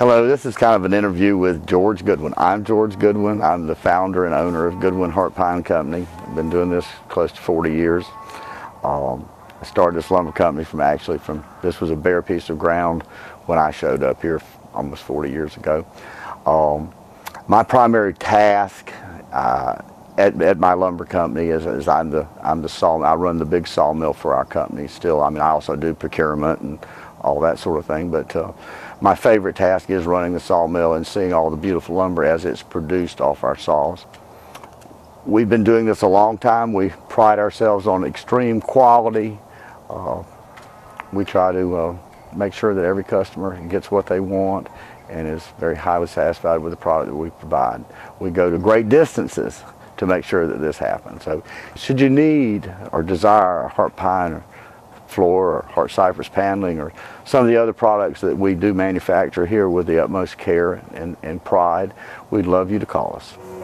Hello, this is kind of an interview with George Goodwin. I'm George Goodwin. I'm the founder and owner of Goodwin Heart Pine Company. I've been doing this close to 40 years. Um, I started this lumber company from actually from, this was a bare piece of ground when I showed up here almost 40 years ago. Um, my primary task uh, at, at, my lumber company is, is, I'm the I'm the saw I run the big sawmill for our company still. I mean I also do procurement and all that sort of thing. But uh, my favorite task is running the sawmill and seeing all the beautiful lumber as it's produced off our saws. We've been doing this a long time. We pride ourselves on extreme quality. Uh, we try to uh, make sure that every customer gets what they want and is very highly satisfied with the product that we provide. We go to great distances to make sure that this happens. So should you need or desire a heart pine floor or heart cypress paneling or some of the other products that we do manufacture here with the utmost care and, and pride, we'd love you to call us.